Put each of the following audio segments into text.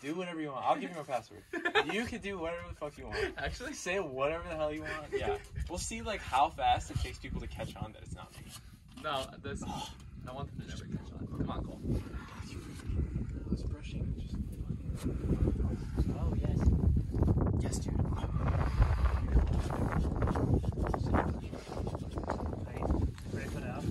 Do whatever you want. I'll give you my password. You can do whatever the fuck you want. Actually, Say whatever the hell you want. Yeah. We'll see like how fast it takes people to catch on that it's not me. no. This. I want them to never catch on. Come on, Cole. Brushing. Just... Oh yes. Yes, dude. Ready for that?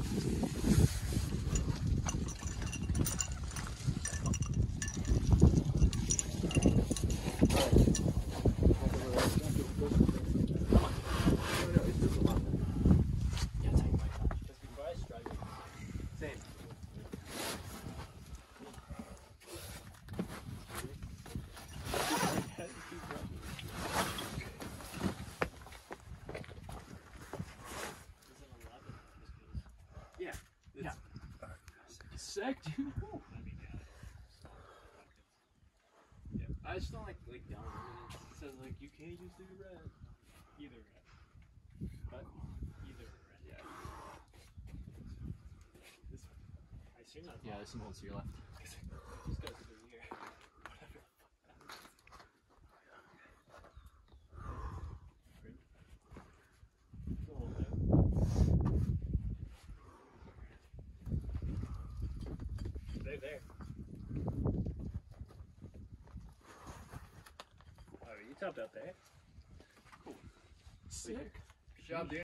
Yeah, take my Just before I strike. Same. Is it 11? Yeah. Yeah. Dude. Yeah. I just don't like like down. It says like you can't use the red. Either red. But Either red. yeah. This I assume that's Yeah, there's some holes to your left. just goes through here. Whatever. cool. though. They're there. Oh, you tapped out there? Sick. Good job, dude.